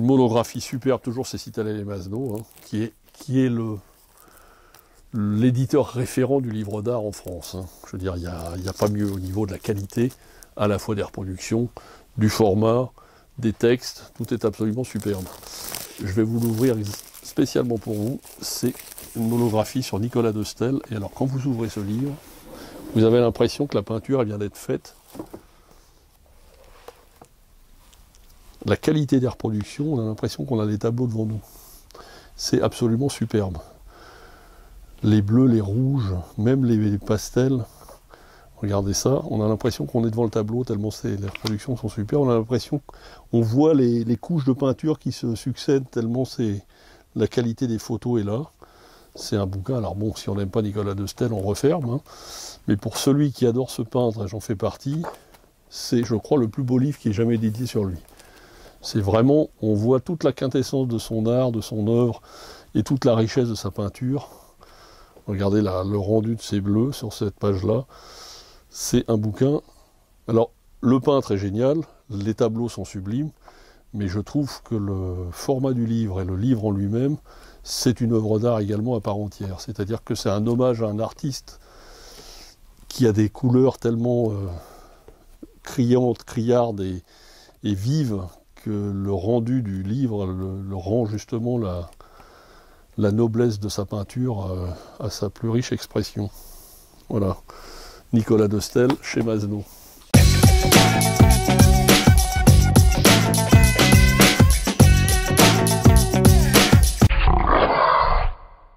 monographie superbe, toujours c'est Citadel et Masno, hein, qui est, qui est le, l'éditeur référent du livre d'art en France. hein. Je veux dire, il n'y a pas mieux au niveau de la qualité, à la fois des reproductions, du format, des textes, tout est absolument superbe. Je vais vous l'ouvrir spécialement pour vous. C'est une monographie sur Nicolas de Stel. Et alors, quand vous ouvrez ce livre, vous avez l'impression que la peinture elle vient d'être faite. La qualité des reproductions, on a l'impression qu'on a les tableaux devant nous. C'est absolument superbe. Les bleus, les rouges, même les pastels. Regardez ça, on a l'impression qu'on est devant le tableau tellement les reproductions sont super. On a l'impression qu'on voit les, les couches de peinture qui se succèdent tellement c'est la qualité des photos est là. C'est un bouquin. Alors bon, si on n'aime pas Nicolas de Stel, on referme. hein. Mais pour celui qui adore ce peintre, et j'en fais partie, c'est, je crois, le plus beau livre qui ait jamais dédié sur lui. C'est vraiment, on voit toute la quintessence de son art, de son œuvre et toute la richesse de sa peinture. Regardez le rendu de ces bleus sur cette page-là. C'est un bouquin. Alors, le peintre est génial, les tableaux sont sublimes, mais je trouve que le format du livre et le livre en lui-même, c'est une œuvre d'art également à part entière. C'est-à-dire que c'est un hommage à un artiste qui a des couleurs tellement euh, criantes, criardes et vives le rendu du livre le, rend justement la, noblesse de sa peinture euh, à sa plus riche expression. Voilà. Nicolas de Stel chez Masno.